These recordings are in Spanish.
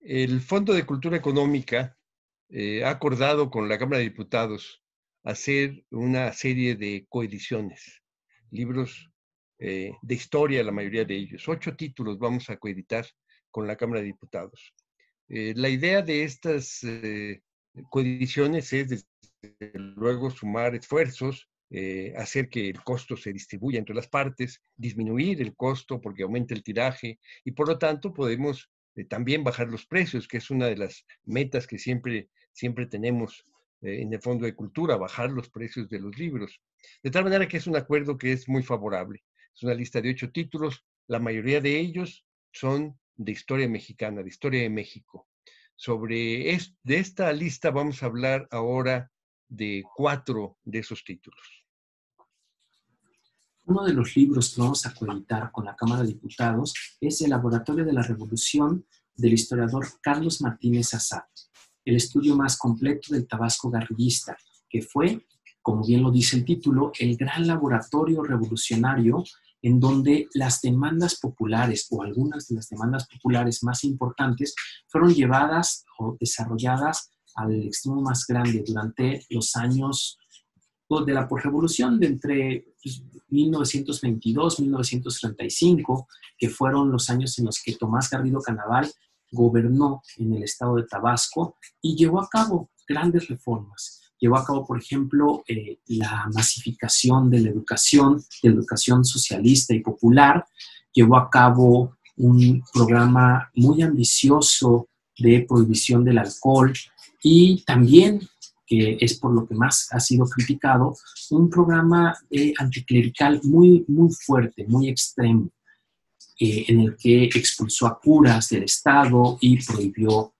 El Fondo de Cultura Económica eh, ha acordado con la Cámara de Diputados hacer una serie de coediciones, libros eh, de historia, la mayoría de ellos. Ocho títulos vamos a coeditar con la Cámara de Diputados. Eh, la idea de estas coediciones es, desde luego, sumar esfuerzos, hacer que el costo se distribuya entre las partes, disminuir el costo porque aumenta el tiraje y por lo tanto podemos también bajar los precios, que es una de las metas que siempre, siempre tenemos eh, en el Fondo de Cultura, bajar los precios de los libros. De tal manera que es un acuerdo que es muy favorable. Es una lista de ocho títulos, la mayoría de ellos son de historia mexicana, de historia de México. Sobre de esta lista vamos a hablar ahora de cuatro de esos títulos. Uno de los libros que vamos a coeditar con la Cámara de Diputados es El Laboratorio de la Revolución del historiador Carlos Martínez Azad, el estudio más completo del Tabasco garrillista, que fue, como bien lo dice el título, el gran laboratorio revolucionario en donde las demandas populares o algunas de las demandas populares más importantes fueron llevadas o desarrolladas al extremo más grande durante los años de la revolución de entre 1922 pues, 1935, que fueron los años en los que Tomás Garrido Canaval gobernó en el estado de Tabasco y llevó a cabo grandes reformas. Llevó a cabo, por ejemplo, eh, la masificación de la educación, de la educación socialista y popular. Llevó a cabo un programa muy ambicioso de prohibición del alcohol y también que es por lo que más ha sido criticado, un programa eh, anticlerical muy, muy fuerte, muy extremo, eh, en el que expulsó a curas del Estado y prohibió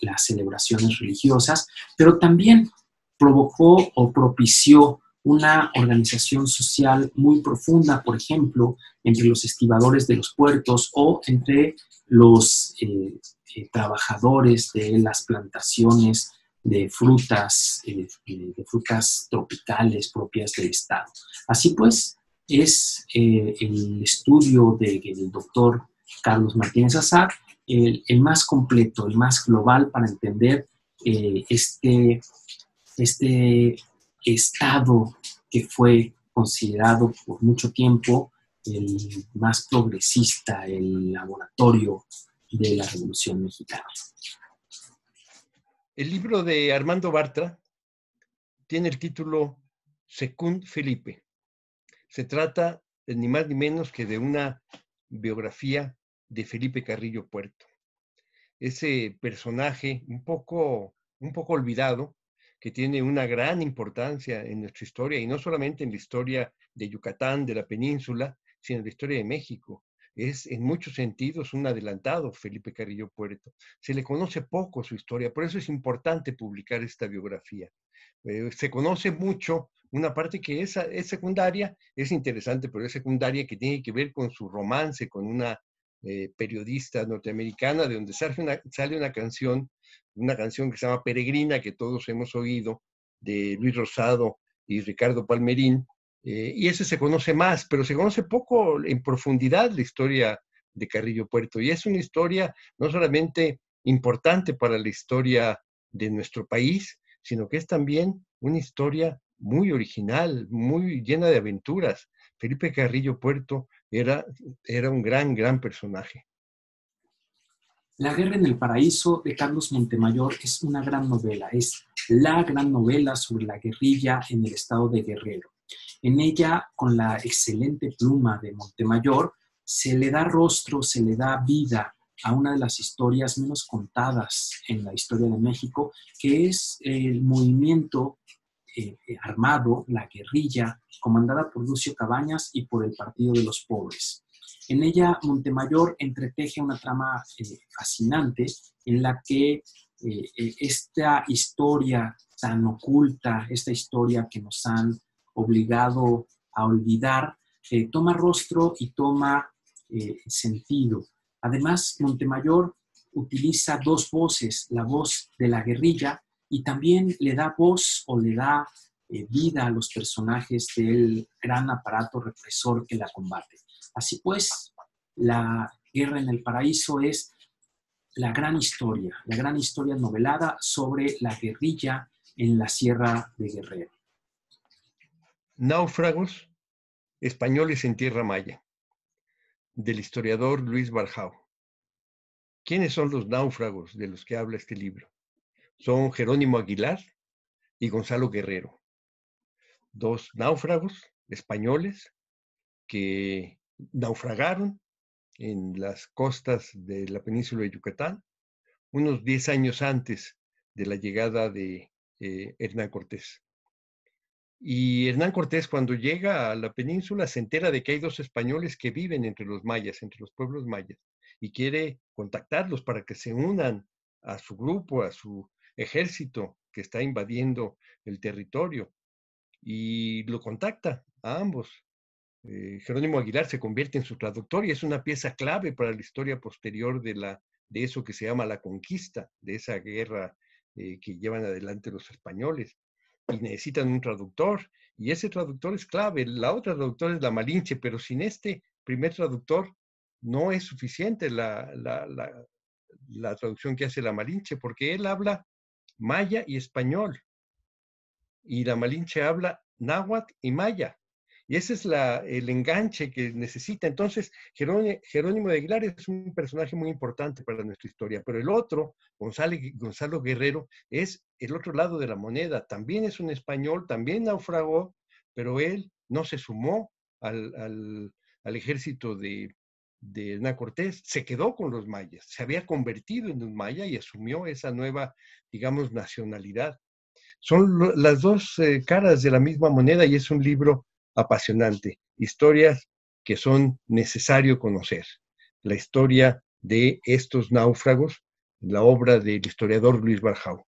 las celebraciones religiosas, pero también provocó o propició una organización social muy profunda, por ejemplo, entre los estibadores de los puertos o entre los eh, trabajadores de las plantaciones de frutas, eh, de frutas tropicales propias del estado. Así pues, es eh, el estudio del doctor Carlos Martínez Azar el, más completo, el más global para entender eh, este, este estado que fue considerado por mucho tiempo el más progresista, el laboratorio de la Revolución Mexicana. El libro de Armando Bartra tiene el título Secund Felipe. Se trata ni más ni menos que de una biografía de Felipe Carrillo Puerto. Ese personaje un poco, un poco olvidado, que tiene una gran importancia en nuestra historia, y no solamente en la historia de Yucatán, de la península, sino en la historia de México es en muchos sentidos un adelantado Felipe Carrillo Puerto. Se le conoce poco su historia, por eso es importante publicar esta biografía. Eh, se conoce mucho una parte que es, secundaria, es interesante, pero es secundaria que tiene que ver con su romance con una eh, periodista norteamericana, de donde sale una, sale una canción, una canción que se llama Peregrina, que todos hemos oído, de Luis Rosado y Ricardo Palmerín, eh, y ese se conoce más, pero se conoce poco en profundidad la historia de Carrillo Puerto. Y es una historia no solamente importante para la historia de nuestro país, sino que es también una historia muy original, muy llena de aventuras. Felipe Carrillo Puerto era, era un gran, gran personaje. La guerra en el paraíso de Carlos Montemayor es una gran novela, es la gran novela sobre la guerrilla en el estado de Guerrero. En ella, con la excelente pluma de Montemayor, se le da rostro, se le da vida a una de las historias menos contadas en la historia de México, que es el movimiento eh, armado, la guerrilla, comandada por Lucio Cabañas y por el Partido de los Pobres. En ella, Montemayor entreteje una trama eh, fascinante en la que eh, esta historia tan oculta, esta historia que nos han obligado a olvidar, eh, toma rostro y toma eh, sentido. Además, Montemayor utiliza dos voces, la voz de la guerrilla y también le da voz o le da eh, vida a los personajes del gran aparato represor que la combate. Así pues, la guerra en el paraíso es la gran historia, la gran historia novelada sobre la guerrilla en la Sierra de Guerrero. Náufragos españoles en tierra maya, del historiador Luis Barjao. ¿Quiénes son los náufragos de los que habla este libro? Son Jerónimo Aguilar y Gonzalo Guerrero, dos náufragos españoles que naufragaron en las costas de la península de Yucatán, unos 10 años antes de la llegada de eh, Hernán Cortés. Y Hernán Cortés cuando llega a la península se entera de que hay dos españoles que viven entre los mayas, entre los pueblos mayas, y quiere contactarlos para que se unan a su grupo, a su ejército que está invadiendo el territorio. Y lo contacta a ambos. Eh, Jerónimo Aguilar se convierte en su traductor y es una pieza clave para la historia posterior de, la, de eso que se llama la conquista, de esa guerra eh, que llevan adelante los españoles. Y necesitan un traductor, y ese traductor es clave. La otra traductora es la Malinche, pero sin este primer traductor no es suficiente la, la, la traducción que hace la Malinche, porque él habla maya y español, y la Malinche habla náhuatl y maya. Y ese es el enganche que necesita. Entonces, Jerónimo de Aguilar es un personaje muy importante para nuestra historia, pero el otro, Gonzalo, Gonzalo Guerrero, es el otro lado de la moneda. También es un español, también naufragó, pero él no se sumó al ejército de, de Hernán Cortés, se quedó con los mayas, se había convertido en un maya y asumió esa nueva, digamos, nacionalidad. Son las dos eh, caras de la misma moneda y es un libro apasionante, historias que son necesario conocer. La historia de estos náufragos, la obra del historiador Luis Barjau.